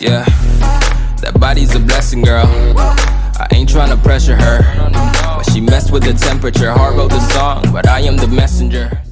Yeah, that body's a blessing, girl. I ain't tryna pressure her, but she messed with the temperature. Heart wrote the song, but I am the messenger.